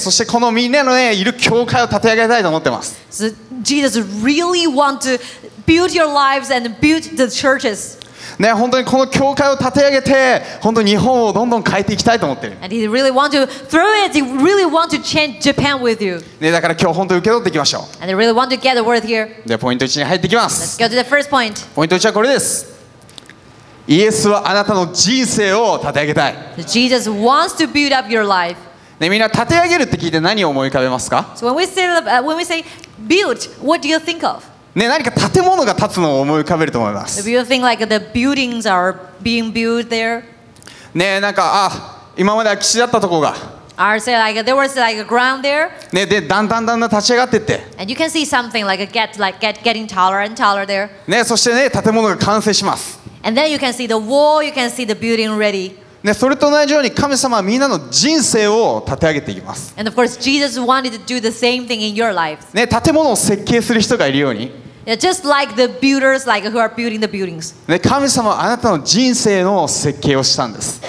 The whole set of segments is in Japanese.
そしてこのみんなのねいる教会を立て上げたいと思ってます So Jesus really want to build your lives and build the churches. ね本当にこの教会を立て上げて本当に日本をどんどん変えていきたいと思ってる And he really want to through it, he really want to change Japan with you. ねだから今日本当に受け取っていきましょ And they really want to get the word here. うでポイント1に入っていきま Let's す go to the first point. ポイント1はこれですイエスはあなたの人生を立て上げたい Jesus wants to build up your life. ねみんな立て上げるって聞いて何を思い浮かべますか So when we say uh, when we say build, what do you think of? ね何か建物が建つのを思い浮かべると思います you think like the buildings are being built there, ねなんかあ今まで空き地だったとこが or say like there was like a ground there, ねでだんだんだんだん立ち上がってって and you can see something like a get like get getting taller and taller there, ねそしてね建物が完成します and then you can see the wall, you can see the building ready. ね、それと同じように神様はみんなの人生を立て上げていきます。ね、建物を設計する人がいるように。ね、神様はあなたの人生の設計をしたんです。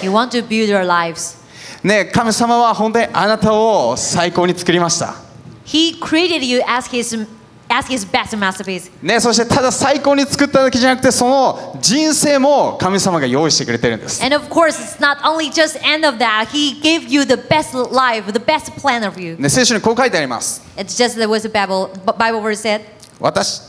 ね、神様は本当にあなたを最高に作りました。As his best masterpiece. ねそしてただ最高に作っただけじゃなくてその人生も神様が用意してくれてるんです And of course, it's not only just end of that. He gave you the best life, the best plan of you. ね聖書にこう書いてあります It's just there was a Bible Bible verse said, 私い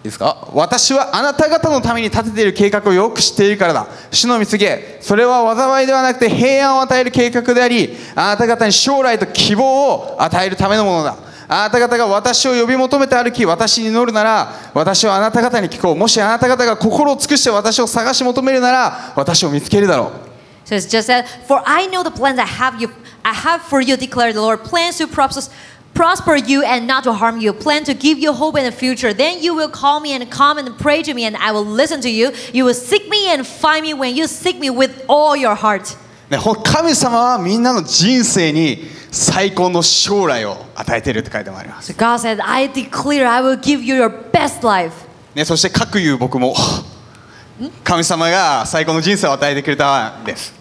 いですか？私はあなた方のために立てている計画をよく知っているからだ主の蜜げそれは災いではなくて平安を与える計画でありあなた方に将来と希望を与えるためのものだあなた方が私を呼び求めて歩き私に祈るなら私はあなた方に聞こうもしあなた方が心を尽くして私を探し求めるなら私を見つけるだろう so it's just said, For I know the plans I have you I have for you, declared the Lord, plans to prosper prosper you and not to harm you, plan to give you hope in the future. Then you will call me and come and pray to me, and I will listen to you. You will seek me and find me when you seek me with all your heart. 神様はみんなの人生に最高の将来を与えているって書いてもあります。ね、そして、各言僕も神様が最高の人生を与えてくれたんです。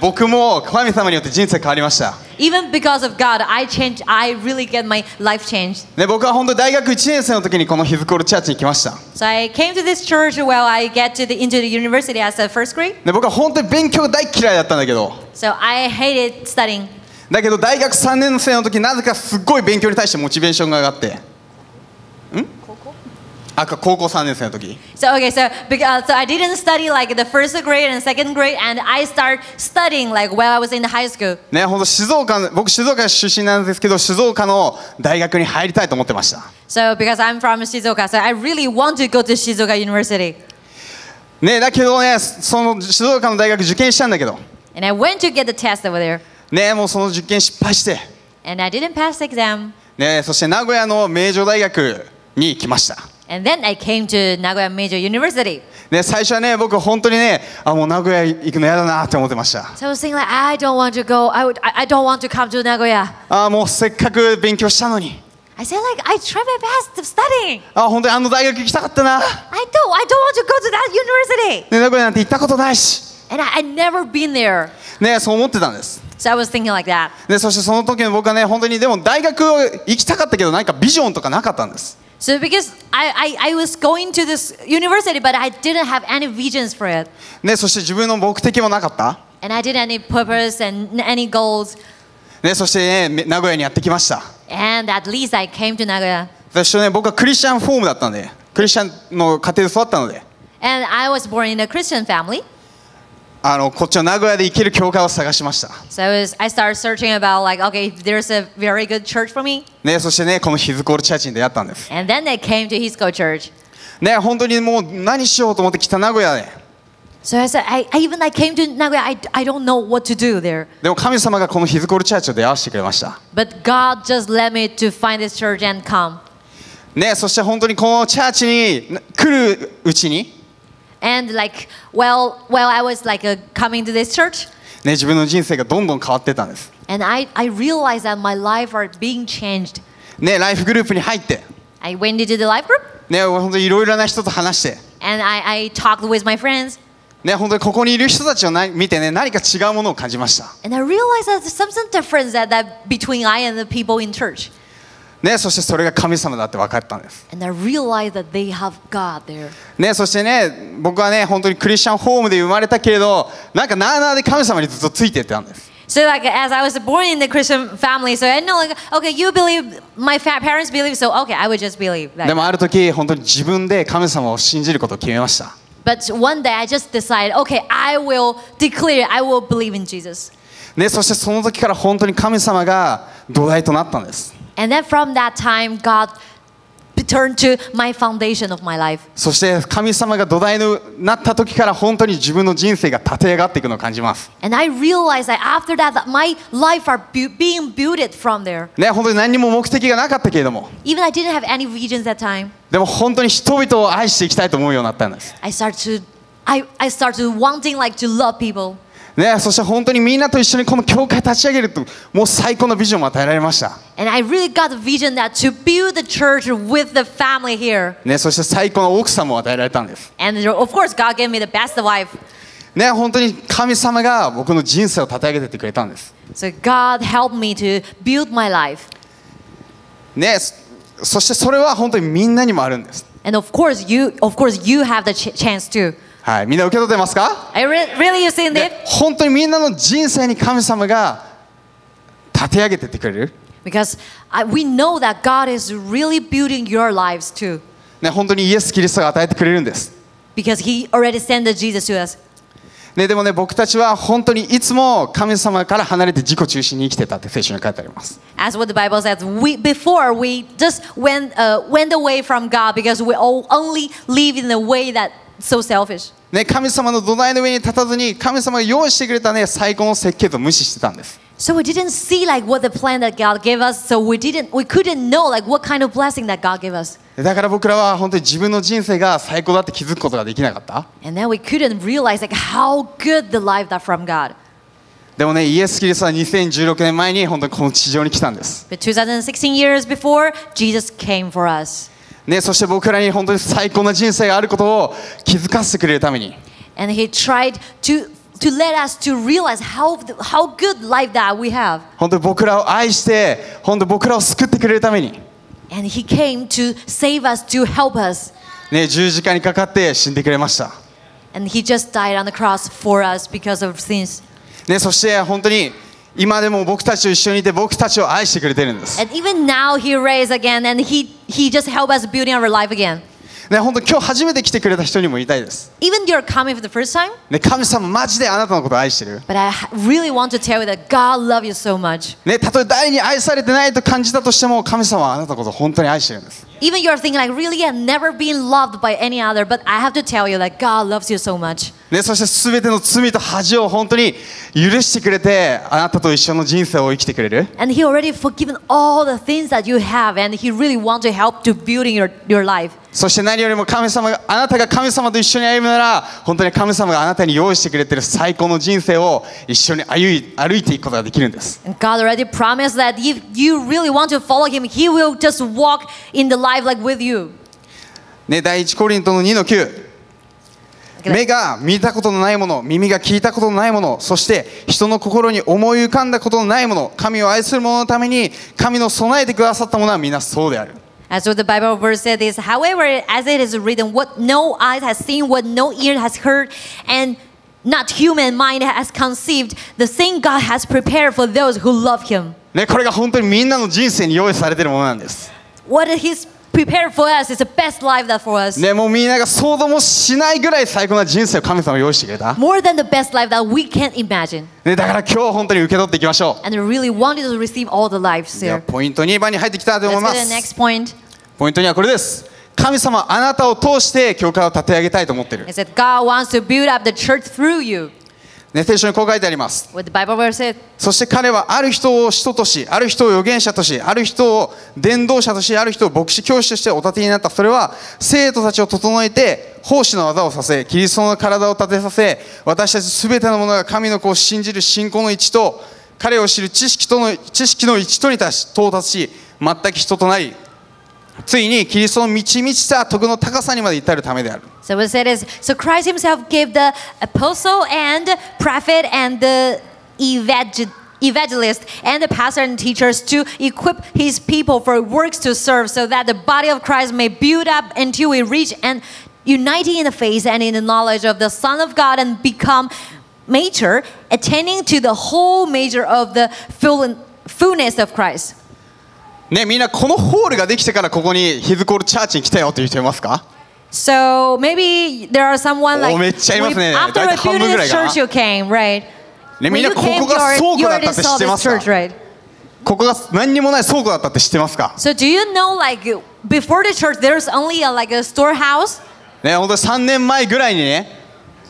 僕も神様によって人生変わりました。Even because of God, I changed. I really get my life changed. ね、僕は本当に大学1年生の時にこのヒズコールチャーチに来ました、 So I came to this church while I get to the, into the university as a first grade. ね、僕は本当に勉強が大嫌いだったんだけど So I hated studying. だけど大学3年生の時なぜかすっごい勉強に対してモチベーションが上がって んあ高校3年生の時 So okay, so because so I didn't study like the first grade and second grade, and I start studying like while I was in the high school. ね本当静岡の僕静岡出身なんですけど静岡の大学に入りたいと思ってました So because I'm from Shizuoka, so I really want to go to Shizuoka University. ねだけどねその静岡の大学受験したんだけど And I went to get the test over there, ねもうその受験失敗して and I didn't pass the exam. ねそして名古屋の名城大学に来ました And then I came to Nagoya Major University. ね最初はね僕本当にねあもう名古屋行くの嫌だなって思ってました So I was thinking like, I don't want to go. I would. I don't want to come to Nagoya. あもうせっかく勉強したのに I said like, I tried my best to studying. あ本当にあの大学行きたかったな、I don't. I don't want to go to that university. ね、名古屋なんて行ったことないし And I, I never been there. ねそう思ってたんです So I was thinking like that. でそしてその時の僕はね本当にでも大学行きたかったけどなんかビジョンとかなかったんです So because I, I, I was going to this university, but I didn't have any visions for it. ねそして自分の目的もなかった And I didn't any purpose and any goals. ねそしてね名古屋にやってきました And at least I came to Nagoya. そしてね僕はクリスチャンフォームだったんでクリスチャンの家庭で育ったので And I was born in a Christian family. あのこっちの名古屋で行ける教会を探しました So I, was, I started searching about like, okay, there's a very good church for me. ねそしてねこのヒズコールチャーチに出会ったんです And then I came to Hisco Church. ね本当にもう何しようと思って来た名古屋で So I said, I, I even I came to Nagoya, I, I don't know what to do there. でも神様がこのヒズコールチャーチを出会わせてくれました But God just led me to find this church and come. ねそして本当にこのチャーチに来るうちに And like, well, well, I was like uh, coming to this church, ね自分の人生がどんどん変わってったんです and I, I realized that my life are being changed. ねライフグループに入って I went into the life group, ね本当にいろいろな人と話して and I, I talked with my friends, ね、本当にここにいる人たちをな見てね、何か違うものを感じました。 And I realized that there's something different that, that between I and the people in church. ね、そしてそれが神様だって分かったんです。ね、そしてね、僕はね、本当にクリスチャンホームで生まれたけれど、なんかなあなあで神様にずっとついていってたんです。So like as I was born in the Christian family, so I know like okay, you believe my parents believe, so okay, I would just believe で that. もある時、本当に自分で神様を信じることを決めました。But one day I just decided, okay, I will declare, I will believe in Jesus. ね、そしてその時から本当に神様が土台となったんです。And then from that time, God turned to my foundation of my life. そして神様が土台になった時から本当に自分の人生が立て上がっていくのを感じます。 And I realized that after that, that my life are bu- being built from there. ね、本当に何にも目的がなかったけれども、 Even I didn't have any visions that time. でも本当に人々を愛していきたいと思うようになったんです。 I started to, I, I started wanting like to love people. ね、そして本当にみんなと一緒にこの教会立ち上げるともう最高のビジョンも与えられました。ね、そして最高の奥様んも与えられたんです。And of course God gave me the best wife. ね、本当に神様が僕の人生を立て上げててくれたんです。So God helped me to build my life. ね、そしてそれは本当にみんなにもあるんです。And of course you, of course you have the chance too. はい、みんな受け取ってますか、I re- really you seen ね it? 本当にみんなの人生に神様が立て上げてってくれる。Because I, we know that God is really building your lives too. ね、本当にイエス・キリストが与えてくれるんです。Because He already sent the Jesus to us. ね、でもね、僕たちは本当にいつも神様から離れて自己中心に生きてたって聖書に書いてあります。As what the Bible says, we before we just went uh, went away from God because we all only live in a way that so selfish. ね、神様の土台の上に立たずに神様が用意してくれたね最高の設計図を無視してたんです So we didn't see like what the plan that God gave us. So we didn't we couldn't know like what kind of blessing that God gave us. だから僕らは本当に自分の人生が最高だって気づくことができなかった And then we couldn't realize like how good the life that from God. でもねイエス・キリストは2016年前に本当にこの地上に来たんです But 2016 years before, Jesus came for us. ね、そして僕らに本当に最高な人生があることを気づかせてくれるために And he tried to to let us to realize how how good life that we have. 本当に僕らを愛して本当に僕らを救ってくれるために、And he came to save us, to help us. ね、十字架にかかって死んでくれました、And he just died on the cross for us because of sins. ね、そして本当に今でも僕たちと一緒にいて僕たちを愛してくれてるんです、And even now he raised again and he he just helped us building our life again. ね、本当に今日初めて来てくれた人にも言いたいです、Even you're coming for the first time, ね、神様マジであなたのことを愛してる but I really want to tell you that God loves you so much. ね、たとえ誰に愛されてないと感じたとしても神様はあなたのことを本当に愛してるんです Even you're thinking like really I've never been loved by any other, but I have to tell you that God loves you so much. ね、そして全ての罪と恥を本当に許してくれてあなたと一緒の人生を生きてくれる And he already forgiven all the things that you have and he really wants to help to building your, your life. そして何よりも神様があなたが神様と一緒に歩むなら本当に神様があなたに用意してくれている最高の人生を一緒に歩い歩いていくことができるんです。And God already promised that if you really want to follow him, he will just walk in the life like with you. ね第一コリントの2の9目が見たことのないもの耳が聞いたことのないものそして人の心に思い浮かんだことのないもの神を愛する者のために神の備えてくださったものは皆そうである As what the Bible verse said is, however, as it is written, what no eye has seen, what no ear has heard, and not human mind has conceived, the thing God has prepared for those who love him. ねこれが本当にみんなの人生に用意されているものなんです What He's prepared for us is the best life that for us. ねもうみんなが想像もしないぐらい最高な人生を神様が用意してくれた More than the best life that we can't imagine. ねだから今日本当に受け取っていきましょう And really wanted to receive all the lives では here. ポイント2番に入ってきたいと思 Let's いま go to the す next point. ポイント2はこれです神様あなたを通して教会を立て上げたいと思ってる It said God wants to build up the church through you. ね聖書にこう書いてあります.そして彼はある人を使徒としある人を預言者としある人を伝道者としある人を牧師教師としてお立てになったそれは生徒たちを整えて奉仕の技をさせキリストの体を立てさせ私たち全ての者が神の子を信じる信仰の一と彼を知る知識との知識の一とに達し到達し全く人となりついにキリストの満ち満ちた徳の高さにまで至るためである So what it said is, so Christ himself gave the apostle and prophet and the evangel- evangelist and the pastor and teachers to equip his people for works to serve so that the body of Christ may build up until we reach and uniting in the faith and in the knowledge of the Son of God and become mature, attaining to the whole measure of the full, fullness of Christ. ね、みんなこのホールができてからここにヒズコールチャーチに来たよという人いますか？So maybe there are someone like めっちゃいますね。大体半分ぐらいが。Came, right? ね、みんなここが倉庫だったって知ってますか？Church,、right? ここが何にもない倉庫だったって知ってますか？So do you know like before the church there's only a, like a storehouse? ね、本当に3年前ぐらいにね。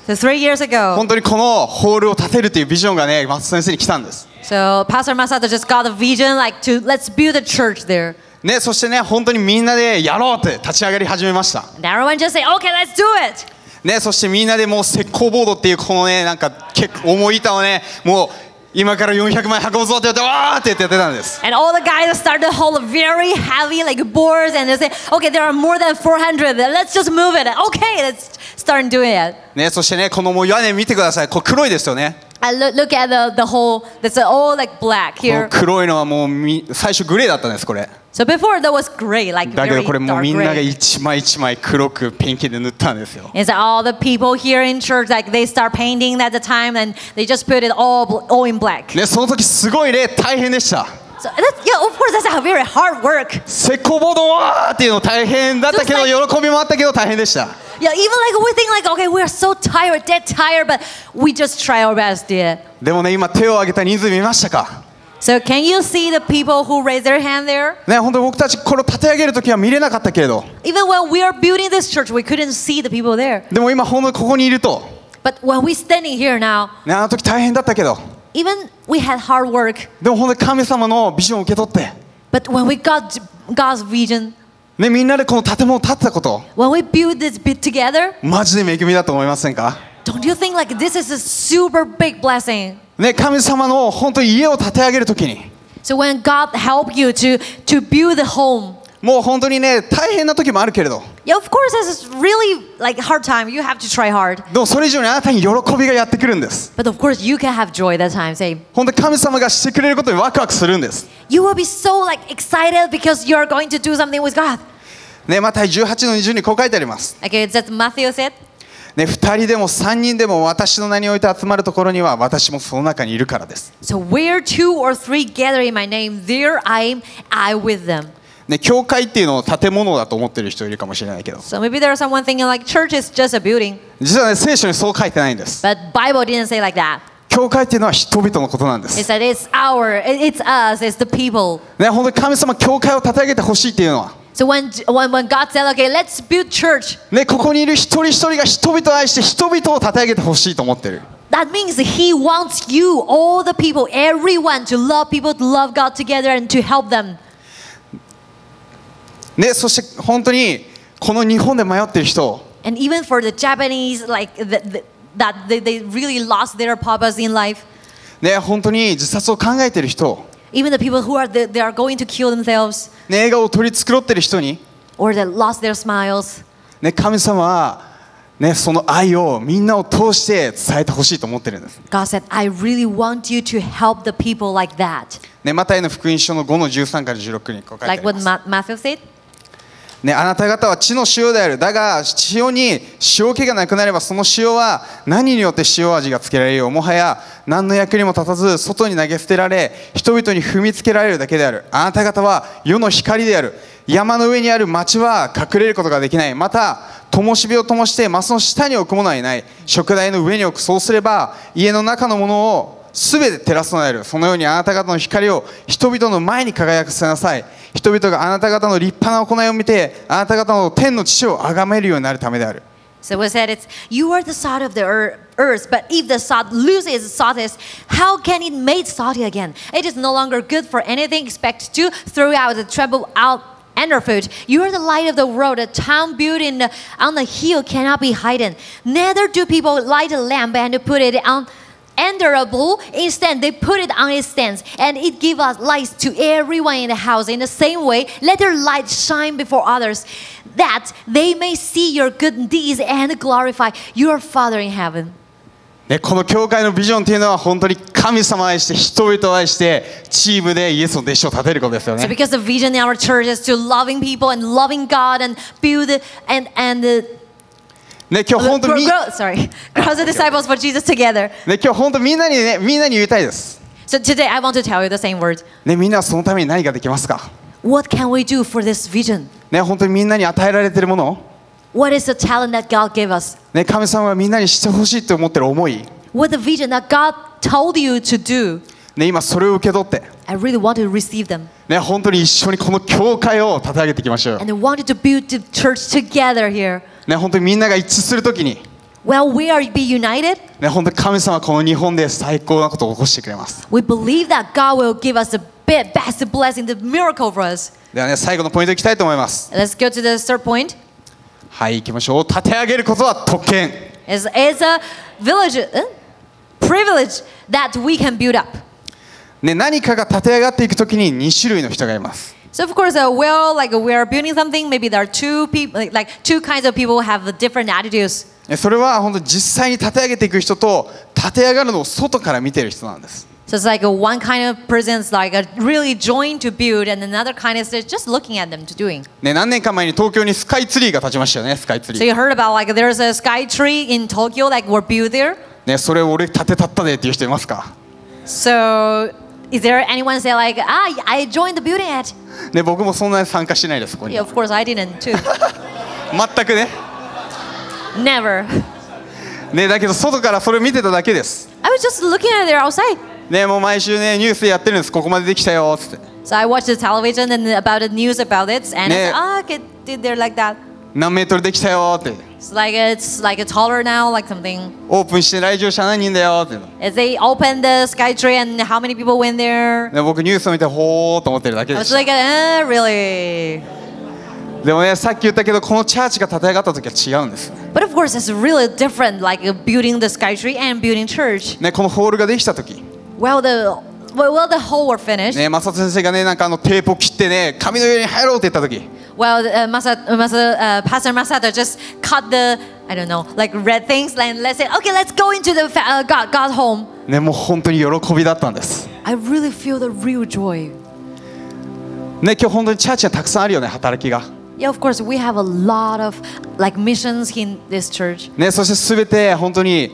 本当にこのホールを建てるというビジョンがね、松先生に来たんです。So Pastor Masato just got a vision like to let's build a church there. ねそしてね本当にみんなでやろうって立ち上がり始めました And everyone just say, okay, let's do it. ねそしてみんなでもう石膏ボードっていうこのねなんか結構重い板をねもう今から400万円運ぶぞって言ってわーって言ってやってたんです And all the guys started to hold very heavy like boards and they say, okay, there are more than 400. Let's just move it. Okay, let's start doing it. ねそしてねこのもう屋根見てくださいこれ黒いですよね I look, look at the, the whole, that's all like black この here. 黒いのはもうみ最初グレーだったんですこれ So before that was gray, like だけ very どこれもう dark みんなが gray. 一枚一枚黒くペンキで塗ったんですよ And so all the people here in church, like they start painting at the time and they just put it all, bl- all in black. ねその時すごいね大変でした So that's, yeah, of course, that's a very hard work. 石膏ボードわーっていうの大変だったけど Just 喜びもあったけど大変でした Yeah, even like we think like, okay, we're so tired, dead tired, but we just try our best, yeah. でもね今手を挙げた人数見ましたか So can you see the people who raise their hand there? ね本当に僕たちこれを立て上げる時は見れなかったけれど Even when we are building this church, we couldn't see the people there. でも今本当にここにいると But when we're standing here now, ねあの時大変だったけど even we had hard work, でも本当に神様のビジョンを受け取って but when we got God's vision, ねみんなでこの建物を建てたこと when we build this bit together, マジで恵みだと思いませんか don't you think like this is a super big blessing? ね神様の本当に家を建て上げる時に So when God help you to to build a home, もう本当にね大変な時もあるけれど yeah, of course this is really like hard time. You have to try hard. でもそれ以上にあなたに喜びがやってくるんです But of course you can have joy that time. Say 本当に神様がしてくれることにワクワクするんです you will be so like excited because you are going to do something with God. ねマタイ18の20にこう書いてあります Okay, it's that Matthew said. ね2人でも3人でも私の名において集まるところには私もその中にいるからです So where two or three gather in my name, there I am, I with them. ね教会っていうのを建物だと思ってる人いるかもしれないけど So maybe there are someone thinking like church is just a building, 実はね聖書にそう書いてないんです but Bible didn't say like that. 教会っていうのは人々のことなんです said it's our, it- it's us, it's the people. ね本当に神様教会を立て上げてほしいっていうのは So when, when, when God said, okay, let's build church, ねここにいる一人一人が人々を愛して人々を立て上げてほしいと思ってる that means He wants you, all the people, everyone to love people, to love God together and to help them. ねそして本当にこの日本で迷ってる人 And even for the Japanese, like the, the, that they, they really lost their purpose in life. ね本当に自殺を考えてる人 Even the people who are they, they are going to kill themselves ね映画を取り繕ってる人に or that lost their smiles. ね神様はねその愛をみんなを通して伝えてほしいと思ってるんです God said, I really want you to help the people like that. ねマタイの福音書の5の13から16にこう書いてあ Like り what ます Ma- Matthew said. ね、あなた方は地の塩であるだが塩に塩気がなくなればその塩は何によって塩味がつけられようもはや何の役にも立たず外に投げ捨てられ人々に踏みつけられるだけである。あなた方は世の光である。山の上にある町は隠れることができない。また灯火を灯してマスの下に置く者はいない。食台の上に置く。そうすれば家の中のものをすべて照らすのである。そのようにあなた方の光を人々の前に輝かせなさい。人々があなた方の立派な行いを見てあなた方の天の父を崇めるようになるためである So we said it's you are the salt of the ear- earth, but if the salt loses its saltiness, how can it made salty again? It is no longer good for anything except to throw out the trample out underfoot. You are the light of the world. A town built in the, on the hill cannot be hidden. Neither do people light a lamp and put it on endurable. Instead, they put it on its stands, and it gives us light to everyone in the house. In the same way, let your light shine before others, that they may see your good deeds and glorify your Father in heaven. ね、この教会のビジョンっていうのは本当に神様を愛して人々を愛してチームでイエスの弟子を立てることですよ So ね。 because the vision in our church is to loving people and loving God and build and and uh, ね、今日本当ね、grow, sorry, grow the disciples for Jesus together. 今日本当みんなにね、みんなに言いたいです。So today I want to tell you the same word. ね、みんなはそのために何ができますか What can we do for this vision? ね、本当にみんなに与えられているもの What is the talent that God gave us? ね、神様がみんなにしてほしいと思ってる思い、What the vision that God told you to do? ね、今それを受け取って、I really want to receive them. ね、本当に一緒にこの教会を立て上げていきましょうよ。And I wanted to build the church together here. ね、本当にみんなが一致するときに、Well, we are be united. ね、本当に神様はこの日本で最高なことを起こしてくれます。We believe that God will give us the be- best blessing, the miracle for us. ではね、最後のポイントいきたいと思います。Let's go to the third point. はい、行きましょう。立て上げることは特権。It's, it's a village, uh, privilege that we can build up. ね、何かが立て上がっていくときに2種類の人がいます。So of course, uh, well, like we are building something. Maybe there are two people, like, like two kinds of people have different attitudes. ねそれは本当に実際に立て上げていく人と立て上がるのを外から見ている人なんです。 So it's like a, one kind of person is like a really joined to build, and another kind is just looking at them to doing. ね、何年か前に東京にスカイツリーが立ちましたよね、スカイツリ So ー。 you heard about like there's a sky tree in Tokyo, like we're built there. ね、それを俺立てたったでっていう人いますか So is there anyone say like, ah, I joined the building it? ね、僕もそんなに参加してないです、そこに Yeah,。of course I didn't too. 全くね。Never. ね、だけど外からそれを見てただけです。I was just looking at it outside. ね、もう毎週ね、ニュースでやってるんです。ここまでできたよ、つって。So I watched the television and about the news about it, and I 네. said, ah, okay, did there like that? 何メートルできたよって。It's like it's like a taller now, like something. オープンして来場者何人だよって。As they opened the sky tree and how many people went there. ね、僕ニュースを見てほーっと思ってるだけ I で was した。like, uh, really? でもね、さっき言ったけど、このチャーチが立て上がった時は違うんです。But of course, it's really different, like uh, building the sky tree and building church. ね、このホールができた時 Well, the well, the whole were finished. ね、正人先生がね、なんかあのテープを切ってね、紙の上に入ろうって言った時 Well, uh, Masa, Masa, uh, Pastor Masato just cut the I don't know, like red things, and let's say, okay, let's go into the fa- uh, God, God's home. ね、もう本当に喜びだったんです。 I really feel the real joy. ね、今日本当にチャーチがたくさんあるよね、働きが。 Yeah, of course, we have a lot of like missions in this church. ね、そしてすべて本当に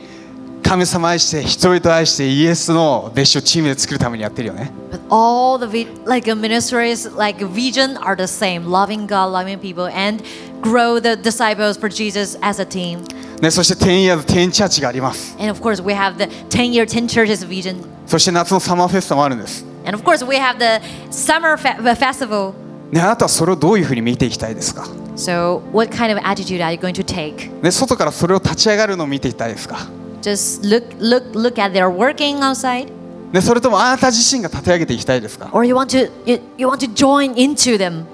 神様愛して、人々愛して、イエスの弟子をチームで作るためにやってるよね。But all the like uh, ministries, like vision, are the same: loving God, loving people, and grow the disciples for Jesus as a team. ね、そして10 years 10チャーチがあります。And of course, we have the 10-year, 10 churches vision. そして夏のサマーフェスタもあるんです。And of course, we have the summer fe- uh, festival. ね、あなたはそれをどういうふうに見ていきたいですか So, what kind of attitude are you going to take? ね、外からそれを立ち上がるのを見ていきたいですか Just look, look, look at their working outside, ね、それともあなた自身が立て上げていきたいですか or you want to you, you want to join into them.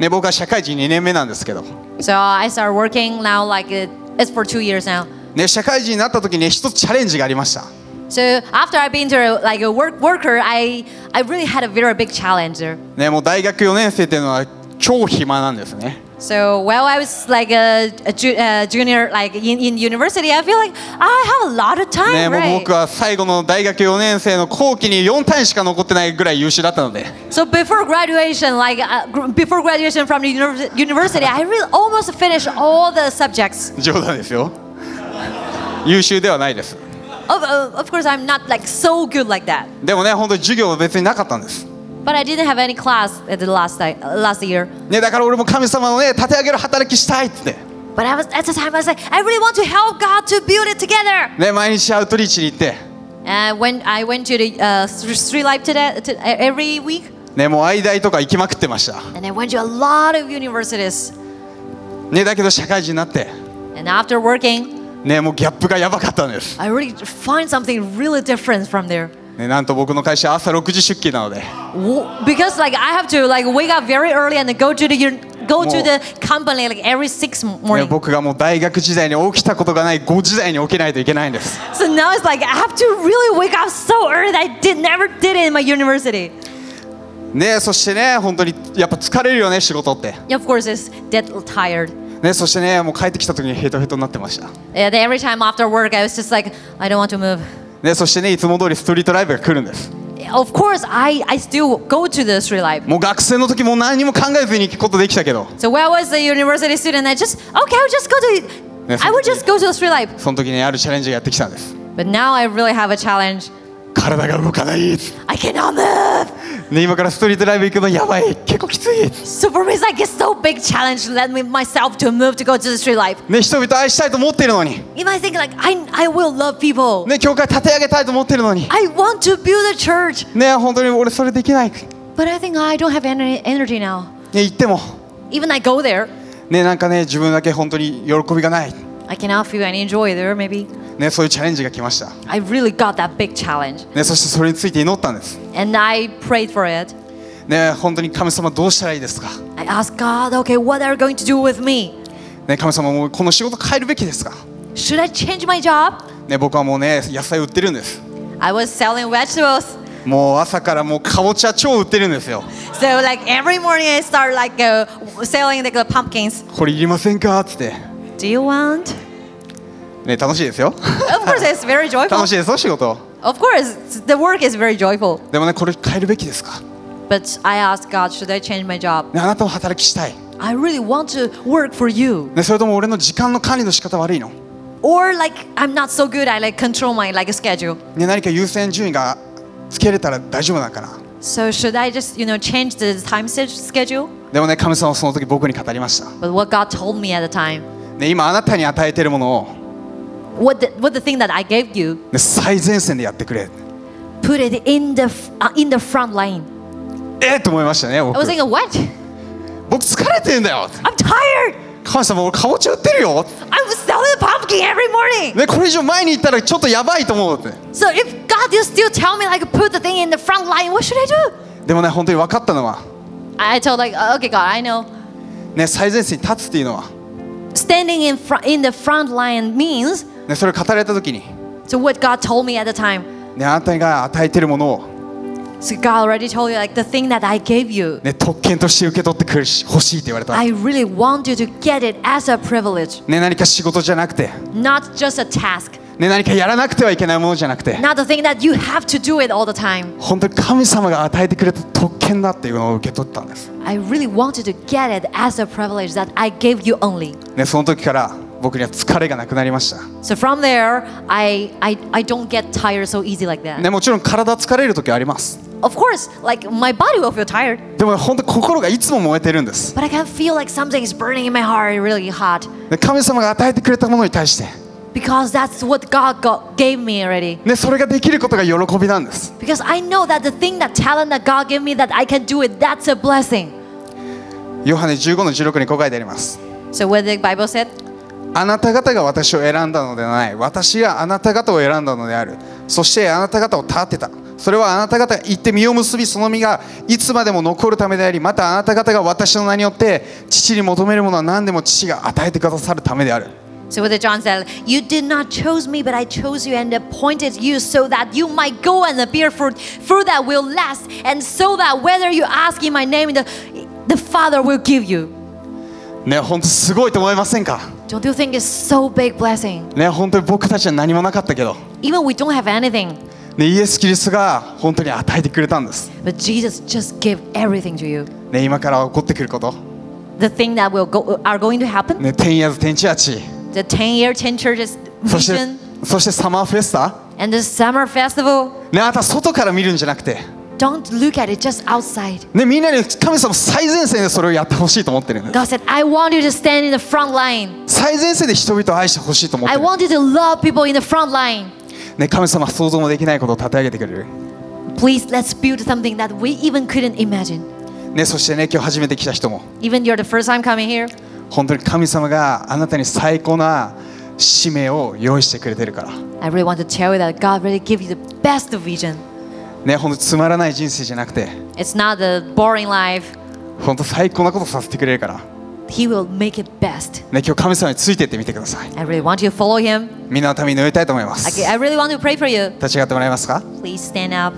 ね、僕は社会人2年目なんですけど、So I start working now, like it, it's for two years now. ね、社会人になった時に一つチャレンジがありました。So after I've been to like a work worker, I I really had a very big challenge. ね、もう大学4年生っていうのは超暇なんですね。So while I was like a, a, ju- uh, junior, like in, in university, I feel like I have a lot of time, ね、もう right? 僕は最後の大学4年生の後期に4単位しか残ってないぐらい優秀だったので、So before graduation, like uh, before graduation from the univer- university, I really almost finished all the subjects. 冗談ですよ。優秀ではないです。Of, of of course, I'm not like so good like that. でもね、本当に授業は別になかったんです。But I didn't have any class at the last time, uh, last year. ね、だから俺も神様のね、立て上げる働きしたいって。 But I was at the time I was like, I really want to help God to build it together. ね、毎日アウトリーチに行って、 And when I went to the uh, street life today, to, every week, ね、もう愛大とか行きまくってました。 and I went to a lot of universities. ね、だけど社会人になって、 And after working, ね、もうギャップがやばかったんです。 I really find something really different from there. ね、なんと僕の会社朝6時出勤なので、Because like I have to like wake up very early and go to the go to the company like every six ね morning. 僕がもう大学時代に起きたことがない5時台に起きないといけないんです So now it's like I have to really wake up so early that I did never did it in my university. ねそしてね本当にやっぱ疲れるよね仕事って Yeah, of course, it's dead tired. ねそしてねもう帰ってきた時にヘトヘトになってました And every time after work, I was just like, I don't want to move. ねそしてねいつも通りストリートライブが来るんです Of course, I, I still go to the street life. もう学生の時もう何にも考えずに行くことできたけど So when I was a university student, I just okay, I'll just go to. Yes, I would just go to the street life. その時にあるチャレンジがやってきたんです But now I really have a challenge. 体が動かない I cannot move. ね今からストリートライブ行くのやばい結構きつい So for me, it's like it's so big challenge to let me myself to move to go to the street life. ね人々愛したいと思っているのに Even I think like I I will love people. ね教会立て上げたいと思っているのに I want to build a church, ね本当に俺それできない but I think I don't have any energy now. ね行っても Even I go there, ねなんかね自分だけ本当に喜びがない I cannot feel any joy there. Maybe ねそういうチャレンジが来ました I really got that big challenge, ねそしてそれについて祈ったんです and I prayed for it. ね本当に神様どうしたらいいですか I asked God, okay, what are you going to do with me? ね神様もうこの仕事変えるべきですか Should I change my job? ね僕はもうね野菜売ってるんです I was selling vegetables. もう朝からもうかぼちゃ超売ってるんですよ So like every morning I start like uh, selling the pumpkins. これいりませんかって Do you want? ね楽しいですよ Of course, it's very joyful. 楽しいですよ仕事 Of course, the work is very joyful. でもねこれ変えるべきですか But I asked God, should I change my job? ねあなたも働きしたい I really want to work for you. ねそれとも俺の時間の管理の仕方悪いの Or like I'm not so good, I like control my like schedule. ね何か優先順位がつけれたら大丈夫なのかな So should I just, you know, change the time schedule? でもね神様はその時僕に語りました、But what God told me at the time, ね、今あなたに与えているものを、what the, what the thing that I gave you, ね、最前線でやってくれ put it in the f- uh, in the front line. えっと思いましたね I 僕 was thinking, what? 僕疲れてんだよ I'm tired. 神様俺かぼちゃ売ってるよ I'm selling pumpkin every morning. ねこれ以上前に行ったらちょっとやばいと思うって So if God you still tell me like put the thing in the front line, what should I do? でもね本当に分かったのは I told like, okay, God, I know. ね最前線に立つっていうのは、 Standing in front in the front line means ね、それを語られた時に、so what God told me at the time. ね、あなたが与えているものを、So God already told you like the thing that I gave you. ね、特権として受け取ってくれし欲しいって言われた、I really want you to get it as a privilege, ね、何か仕事じゃなくて、not just a task, ね、何かやらなくてはいけないものじゃなくて not the thing that you have to do it all the time. 本当に神様が与えてくれた特権だっていうのを受け取ったんです、I really want you to get it as a privilege that I gave you only. ね、その時から僕には疲れがなくなりました、So from there, I, I, I don't get tired so easy like that. ね、もちろん体疲れる時はあります Of course, like my body will feel tired, でも本当に心がいつも燃えてるんです but I can feel like something is burning in my heart really hot で神様が与えてくれたものに対して、because that's what God got, gave me already. ね、それができることが喜びなんです Because I know that the thing, that talent that God gave me, that I can do it, that's a blessing. ヨハネ15の16にこう書いてあります So what the Bible said? あなた方が私を選んだのではない私があなた方を選んだのであるそしてあなた方を立てたそれはあなた方が行って実を結びその実がいつまでも残るためでありまたあなた方が私の名によって父に求めるものは何でも父が与えてくださるためである So did John said? You did not choose me, but I chose you and appointed you so that you might go and bear fruit, fruit that will last, and so that whether you ask in my name, the, the Father will give you. ね本当すごいと思いませんか Don't you think it's so big blessing? ね本当に僕たちは何もなかったけど Even we don't have anything, ねイエス・キリストが本当に与えてくれたんです but Jesus just gave everything to you. ね今から起こってくること The thing that will go are going to happen. ね天夜ず天地八 The 10-year, 10 churches そして vision そしてサマーフェスタ and the summer festival. ねあなた外から見るんじゃなくて Don't look at it just outside. ね、みんなに神様最前線でそれをやってほしいと思ってるんです God said, I want you to stand in the front line. 最前線で人々を愛してほしいと思って I る want you to love people in the front line. ね、神様は想像もできないことを立て上げてくれる、Please, let's build something that we even couldn't imagine. ね、そしてね今日初めて来た人も Even you're the first time coming here, 本当に神様があなたに最高な使命を用意してくれてるから I really want to tell you that God really gives you the best vision. ね本当つまらない人生じゃなくて It's not the boring life. 本当最高なことさせてくれるから He will make it best. ね、今日神様についていってみてください I really want you to follow Him. みんなのために祈りたいと思います I, I really want to pray for you. 立ち上がってもらえますか Please stand up.